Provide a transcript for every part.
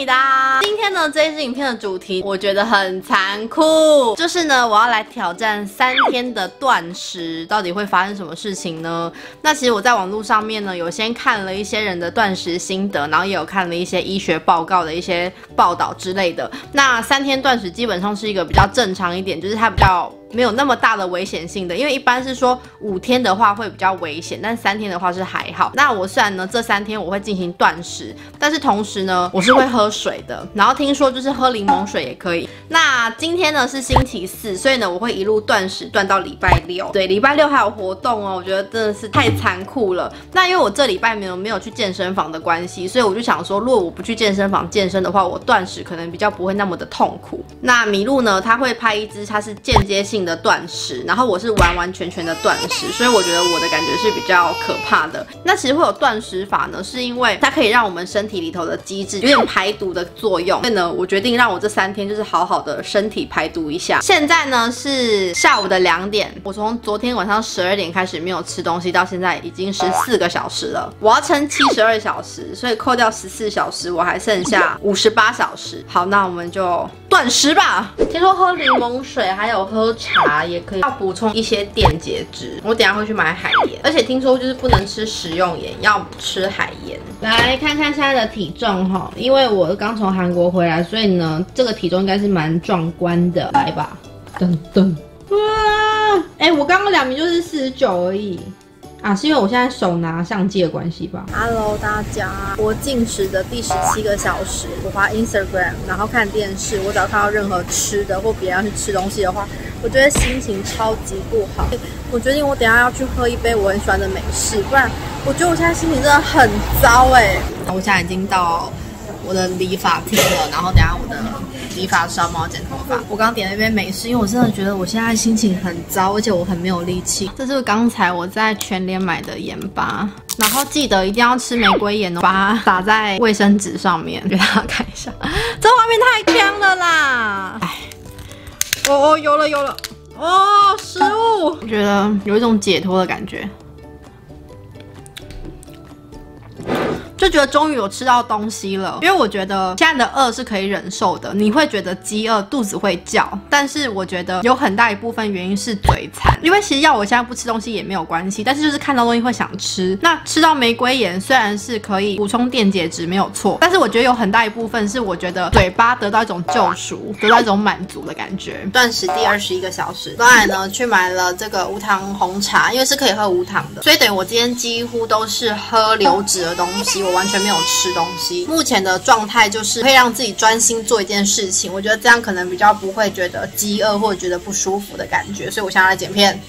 米达。今天呢，这一支影片的主题我觉得很残酷，就是呢，我要来挑战三天的断食，到底会发生什么事情呢？那其实我在网络上面呢，有先看了一些人的断食心得，然后也有看了一些医学报告的一些报道之类的。那三天断食基本上是一个比较正常一点，就是它比较。没有那么大的危险性的，因为一般是说五天的话会比较危险，但三天的话是还好。那我虽然呢这三天我会进行断食，但是同时呢我是会喝水的，然后听说就是喝柠檬水也可以。那今天呢是星期四，所以呢我会一路断食断到礼拜六。对，礼拜六还有活动哦，我觉得真的是太残酷了。那因为我这礼拜没有没有去健身房的关系，所以我就想说，如果我不去健身房健身的话，我断食可能比较不会那么的痛苦。那麋鹿呢，他会拍一支，它是间接性。的断食，然后我是完完全全的断食，所以我觉得我的感觉是比较可怕的。那其实会有断食法呢，是因为它可以让我们身体里头的机制有点排毒的作用。所以呢，我决定让我这三天就是好好的身体排毒一下。现在呢是下午的两点，我从昨天晚上十二点开始没有吃东西，到现在已经十四个小时了。我要撑七十二小时，所以扣掉十四小时，我还剩下五十八小时。好，那我们就断食吧。听说喝柠檬水还有喝。茶也可以要补充一些电解质，我等下会去买海盐，而且听说就是不能吃食用盐，要吃海盐。来看看现在的体重哈，因为我刚从韩国回来，所以呢这个体重应该是蛮壮观的。来吧，噔噔，哇，哎，我刚刚两名就是四十九而已。啊，是因为我现在手拿相机的关系吧？Hello，大家，我进食的第十七个小时，我滑 Instagram，然后看电视，我只要看到任何吃的或别人要去吃东西的话，我觉得心情超级不好。我决定我等下要去喝一杯我很喜欢的美式，不然我觉得我现在心情真的很糟哎。我现在已经到我的理发厅了，然后等下我的。理发师帮我剪头发。我刚点了一杯美式，因为我真的觉得我现在心情很糟，而且我很没有力气。这是刚才我在全联买的盐巴，然后记得一定要吃玫瑰盐哦，把它撒在卫生纸上面，给大家看一下。这画面太香了啦！哎，哦哦，有了有了，哦，食物，我觉得有一种解脱的感觉。就觉得终于有吃到东西了，因为我觉得现在的饿是可以忍受的。你会觉得饥饿，肚子会叫，但是我觉得有很大一部分原因是嘴馋。因为其实要我现在不吃东西也没有关系，但是就是看到东西会想吃。那吃到玫瑰盐虽然是可以补充电解质没有错，但是我觉得有很大一部分是我觉得嘴巴得到一种救赎，得到一种满足的感觉。断食第二十一个小时，刚才呢去买了这个无糖红茶，因为是可以喝无糖的，所以等于我今天几乎都是喝流质的东西。完全没有吃东西，目前的状态就是会让自己专心做一件事情。我觉得这样可能比较不会觉得饥饿或者觉得不舒服的感觉，所以我想要来剪片。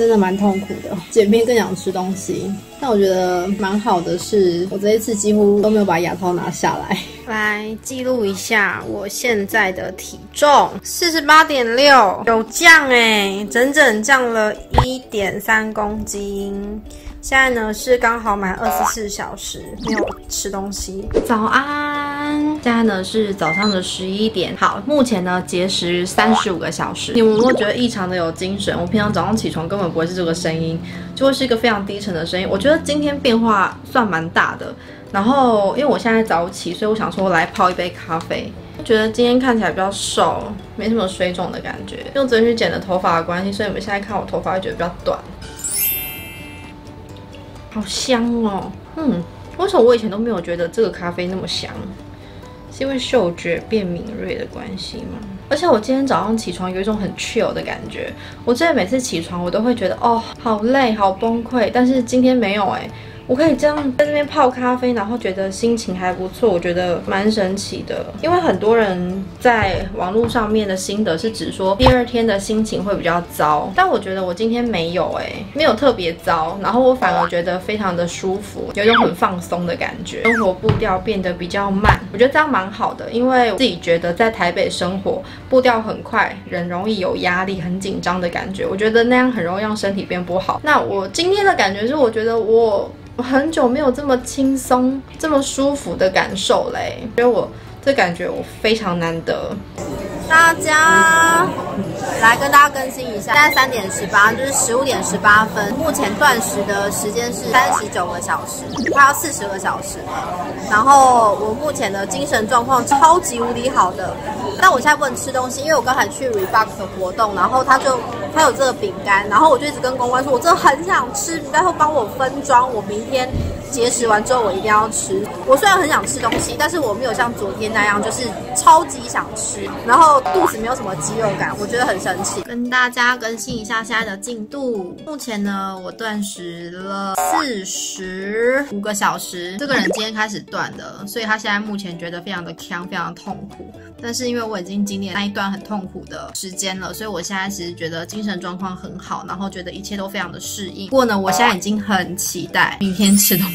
真的蛮痛苦的，剪片更想吃东西。但我觉得蛮好的是，我这一次几乎都没有把牙套拿下来。来记录一下我现在的体重，四十八点六，有降哎，整整降了一点三公斤。现在呢是刚好满二十四小时没有吃东西。早安，现在呢是早上的十一点。好，目前呢节食三十五个小时。你们如果觉得异常的有精神，我平常早上起床根本不会是这个声音，就会是一个非常低沉的声音。我觉得今天变化算蛮大的。然后因为我现在早起，所以我想说来泡一杯咖啡。觉得今天看起来比较瘦，没什么水肿的感觉。用昨天去剪的头发的关系，所以你们现在看我头发会觉得比较短。好香哦，嗯，为什么我以前都没有觉得这个咖啡那么香？是因为嗅觉变敏锐的关系吗？而且我今天早上起床有一种很 chill 的感觉。我之前每次起床我都会觉得哦，好累，好崩溃，但是今天没有哎。我可以这样在这边泡咖啡，然后觉得心情还不错，我觉得蛮神奇的。因为很多人在网络上面的心得是指说第二天的心情会比较糟，但我觉得我今天没有哎，没有特别糟，然后我反而觉得非常的舒服，有一种很放松的感觉，生活步调变得比较慢，我觉得这样蛮好的，因为自己觉得在台北生活步调很快，人容易有压力、很紧张的感觉，我觉得那样很容易让身体变不好。那我今天的感觉是，我觉得我。很久没有这么轻松、这么舒服的感受嘞，因为我这感觉我非常难得。大家来跟大家更新一下，现在三点十八，就是十五点十八分。目前断食的时间是三十九个小时，快要四十个小时了。然后我目前的精神状况超级无敌好的，但我现在不能吃东西，因为我刚才去 Reebok 的活动，然后他就他有这个饼干，然后我就一直跟公关说，我真的很想吃，你待会帮我分装，我明天。节食完之后，我一定要吃。我虽然很想吃东西，但是我没有像昨天那样，就是超级想吃，然后肚子没有什么肌肉感，我觉得很神奇。跟大家更新一下现在的进度。目前呢，我断食了四十五个小时。这个人今天开始断的，所以他现在目前觉得非常的呛，非常痛苦。但是因为我已经经历那一段很痛苦的时间了，所以我现在其实觉得精神状况很好，然后觉得一切都非常的适应。不过呢，我现在已经很期待明天吃东。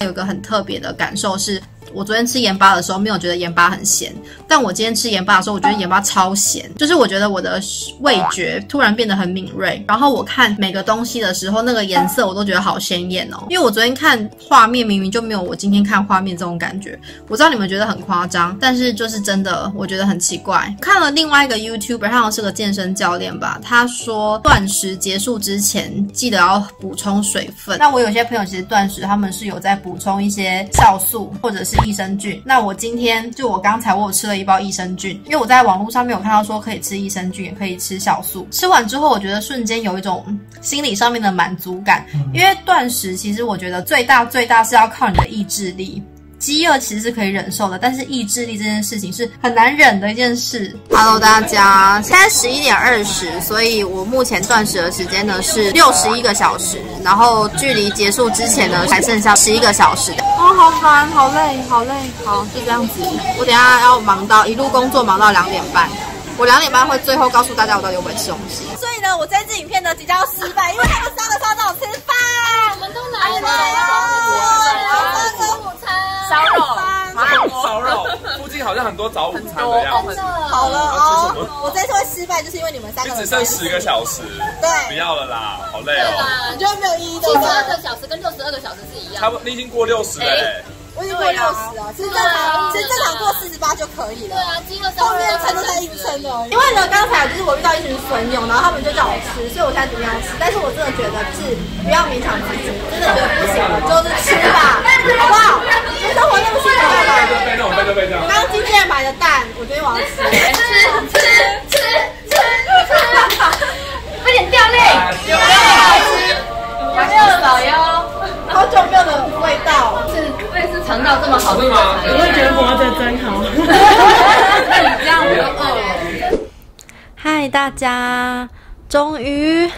有个很特别的感受是。我昨天吃盐巴的时候，没有觉得盐巴很咸，但我今天吃盐巴的时候，我觉得盐巴超咸，就是我觉得我的味觉突然变得很敏锐，然后我看每个东西的时候，那个颜色我都觉得好鲜艳哦。因为我昨天看画面，明明就没有我今天看画面这种感觉。我知道你们觉得很夸张，但是就是真的，我觉得很奇怪。看了另外一个 YouTuber，他是个健身教练吧，他说断食结束之前记得要补充水分。那我有些朋友其实断食，他们是有在补充一些酵素或者是。益生菌，那我今天就我刚才我吃了一包益生菌，因为我在网络上面有看到说可以吃益生菌，也可以吃酵素。吃完之后，我觉得瞬间有一种心理上面的满足感，因为断食其实我觉得最大最大是要靠你的意志力。饥饿其实是可以忍受的，但是意志力这件事情是很难忍的一件事。Hello，大家，现在十一点二十，所以我目前断食的时间呢是六十一个小时，然后距离结束之前呢还剩下十一个小时。哦，好烦，好累，好累，好就这样子。我等下要忙到一路工作忙到两点半，我两点半会最后告诉大家我到底有没有吃东西。所以呢，我这支影片呢即将要失败，因为他们三个超早吃饭，我们都来了。烧肉，附近好像很多早午餐的样子。好了哦，我这次会失败，就是因为你们三个只剩十个小时，对，不要了啦，好累哦。你觉得没有意义的？七十二个小时跟六十二个小时是一样。差不多，你已经过六十了。我已经过六十了，其实正常，其实正常过四十八就可以了。对啊，饥饿后面撑都在硬撑的。因为呢，刚才就是我遇到一群损友，然后他们就叫我吃，所以我现在怎么样吃。但是我真的觉得是不要勉强自己，真的觉得不行了，就是吃吧，好不好？生活那么辛苦，我刚刚今天买的蛋，我决定我要吃，吃吃吃吃吃，快点掉泪，有没有好吃？有没有？好久没有的味道，是类似肠道这么好的吗？我会觉得活着真好。那你这样我就饿了。嗨，大家，终于。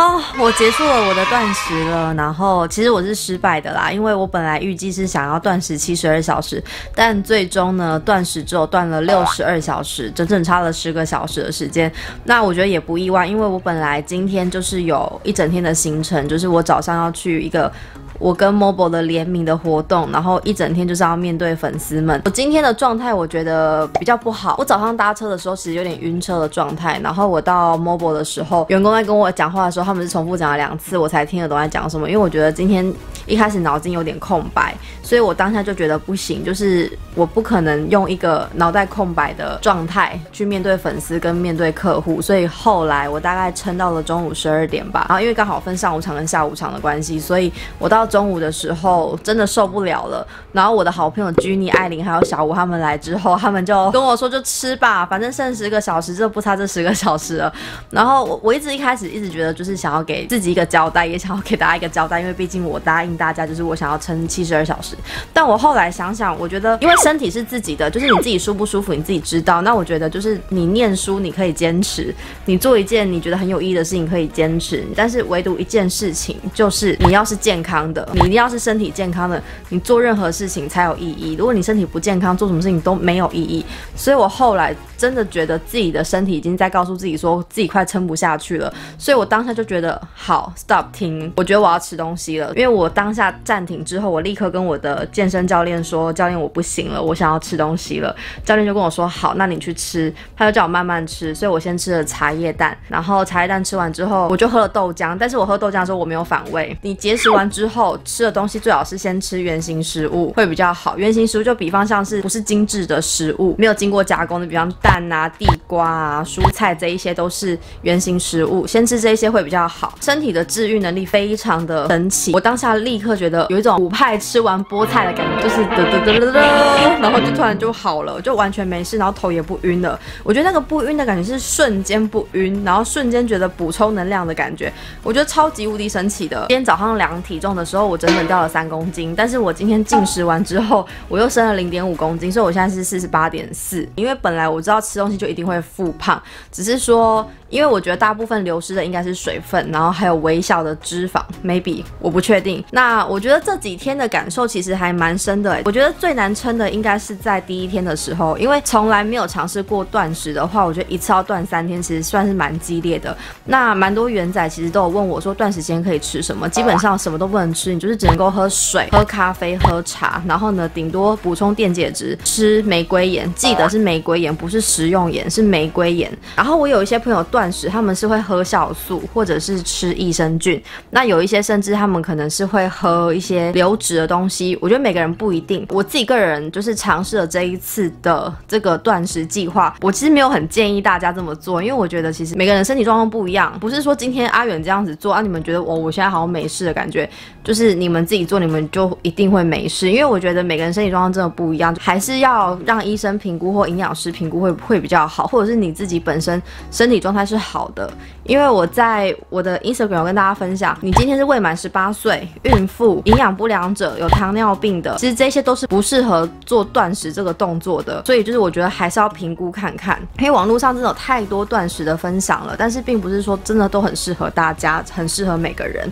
哦，我结束了我的断食了，然后其实我是失败的啦，因为我本来预计是想要断食七十二小时，但最终呢，断食只有断了六十二小时，整整差了十个小时的时间。那我觉得也不意外，因为我本来今天就是有一整天的行程，就是我早上要去一个。我跟 Mobile 的联名的活动，然后一整天就是要面对粉丝们。我今天的状态我觉得比较不好。我早上搭车的时候其实有点晕车的状态，然后我到 Mobile 的时候，员工在跟我讲话的时候，他们是重复讲了两次，我才听得懂在讲什么。因为我觉得今天一开始脑筋有点空白，所以我当下就觉得不行，就是我不可能用一个脑袋空白的状态去面对粉丝跟面对客户。所以后来我大概撑到了中午十二点吧，然后因为刚好分上午场跟下午场的关系，所以我到。中午的时候真的受不了了，然后我的好朋友居妮、艾琳还有小吴他们来之后，他们就跟我说就吃吧，反正剩十个小时，这不差这十个小时了。然后我我一直一开始一直觉得就是是想要给自己一个交代，也想要给大家一个交代，因为毕竟我答应大家就是我想要撑七十二小时。但我后来想想，我觉得因为身体是自己的，就是你自己舒不舒服你自己知道。那我觉得就是你念书你可以坚持，你做一件你觉得很有意义的事情可以坚持，但是唯独一件事情就是你要是健康的。你一定要是身体健康的，你做任何事情才有意义。如果你身体不健康，做什么事情都没有意义。所以我后来。真的觉得自己的身体已经在告诉自己说自己快撑不下去了，所以我当下就就觉得好 stop 听，我觉得我要吃东西了，因为我当下暂停之后，我立刻跟我的健身教练说，教练我不行了，我想要吃东西了。教练就跟我说好，那你去吃，他就叫我慢慢吃，所以我先吃了茶叶蛋，然后茶叶蛋吃完之后，我就喝了豆浆，但是我喝豆浆的时候我没有反胃。你节食完之后。吃的东西最好是先吃原形食物会比较好。原形食物就比方像是不是精致的食物，没有经过加工的，比方蛋啊、地瓜啊、蔬菜这一些都是原形食物，先吃这一些会比比较好。身体的治愈能力非常的神奇，我当下立刻觉得有一种五派吃完菠菜的感觉，就是得得得得得，然后就突然就好了，就完全没事，然后头也不晕了。我觉得那个不晕的感觉是瞬间不晕，然后瞬间觉得补充能量的感觉，我觉得超级无敌神奇的。今天早上量体重的时候，我整整掉了三公斤，但是我今天进食完之后，我又升了零点五公斤，所以我现在是四十八点四。因为本来我知道吃东西就一定会复胖，只是说。因为我觉得大部分流失的应该是水分，然后还有微小的脂肪，maybe 我不确定。那我觉得这几天的感受其实还蛮深的。我觉得最难撑的应该是在第一天的时候，因为从来没有尝试过断食的话，我觉得一次要断三天，其实算是蛮激烈的。那蛮多元仔其实都有问我说，断食间可以吃什么？基本上什么都不能吃，你就是只能够喝水、喝咖啡、喝茶，然后呢，顶多补充电解质，吃玫瑰盐，记得是玫瑰盐，不是食用盐，是玫瑰盐。然后我有一些朋友。断食，他们是会喝酵素或者或者是吃益生菌，那有一些甚至他们可能是会喝一些流质的东西。我觉得每个人不一定。我自己个人就是尝试了这一次的这个断食计划，我其实没有很建议大家这么做，因为我觉得其实每个人身体状况不一样，不是说今天阿远这样子做啊，你们觉得我我现在好像没事的感觉，就是你们自己做，你们就一定会没事。因为我觉得每个人身体状况真的不一样，还是要让医生评估或营养师评估会会比较好，或者是你自己本身身体状态。是好的，因为我在我的 Instagram 跟大家分享，你今天是未满十八岁、孕妇、营养不良者、有糖尿病的，其实这些都是不适合做断食这个动作的。所以就是我觉得还是要评估看看，因为网络上真的有太多断食的分享了，但是并不是说真的都很适合大家，很适合每个人。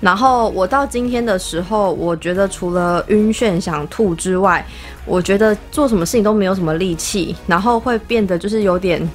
然后我到今天的时候，我觉得除了晕眩想吐之外，我觉得做什么事情都没有什么力气，然后会变得就是有点。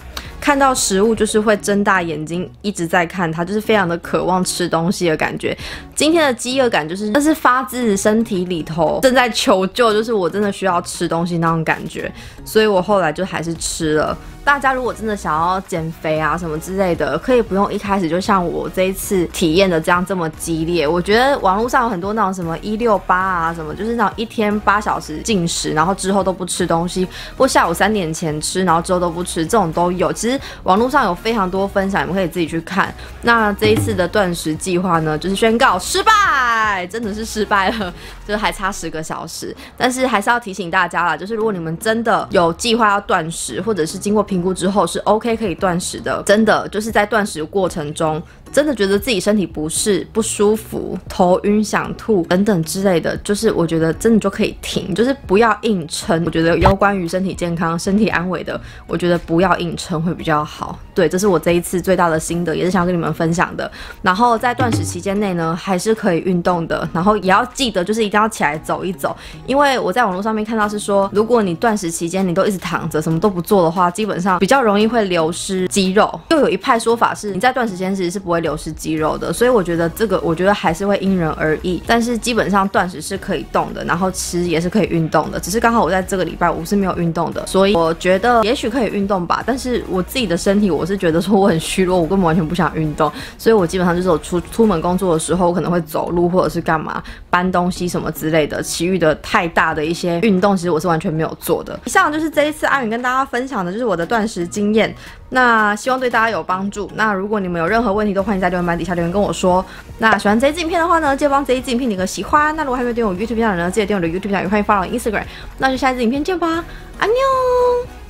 看到食物就是会睁大眼睛一直在看它，就是非常的渴望吃东西的感觉。今天的饥饿感就是，那是发自身体里头正在求救，就是我真的需要吃东西那种感觉。所以我后来就还是吃了。大家如果真的想要减肥啊什么之类的，可以不用一开始就像我这一次体验的这样这么激烈。我觉得网络上有很多那种什么一六八啊什么，就是那种一天八小时进食，然后之后都不吃东西，或下午三点前吃，然后之后都不吃，这种都有。其实网络上有非常多分享，你们可以自己去看。那这一次的断食计划呢，就是宣告失败，真的是失败了，就还差十个小时。但是还是要提醒大家啦，就是如果你们真的有计划要断食，或者是经过评估之后是 OK 可以断食的，真的就是在断食过程中。真的觉得自己身体不适、不舒服、头晕、想吐等等之类的，就是我觉得真的就可以停，就是不要硬撑。我觉得有关于身体健康、身体安慰的，我觉得不要硬撑会比较好。对，这是我这一次最大的心得，也是想跟你们分享的。然后在断食期间内呢，还是可以运动的，然后也要记得就是一定要起来走一走，因为我在网络上面看到是说，如果你断食期间你都一直躺着，什么都不做的话，基本上比较容易会流失肌肉。又有一派说法是，你在断食间其实是不会。流失肌肉的，所以我觉得这个，我觉得还是会因人而异。但是基本上断食是可以动的，然后吃也是可以运动的。只是刚好我在这个礼拜五是没有运动的，所以我觉得也许可以运动吧。但是我自己的身体，我是觉得说我很虚弱，我根本完全不想运动。所以我基本上就是我出出门工作的时候，我可能会走路或者是干嘛搬东西什么之类的。其余的太大的一些运动，其实我是完全没有做的。以上就是这一次阿允跟大家分享的，就是我的断食经验。那希望对大家有帮助。那如果你们有任何问题，都欢迎在留言板底下留言跟我说。那喜欢这一支影片的话呢，记得帮这一支影片点个喜欢。那如果还没有订阅我 YouTube 频道的人，记得订阅我的 YouTube 频道，也欢迎 follow 我 Instagram。那就下一支影片见吧，安妞。